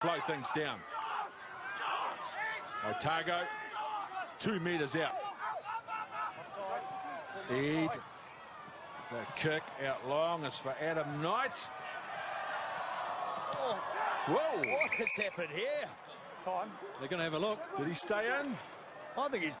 slow things down. Otago, two metres out. Ed, the kick out long is for Adam Knight. Oh. Whoa! What has happened here? Time. They're going to have a look. Did he stay in? I think he's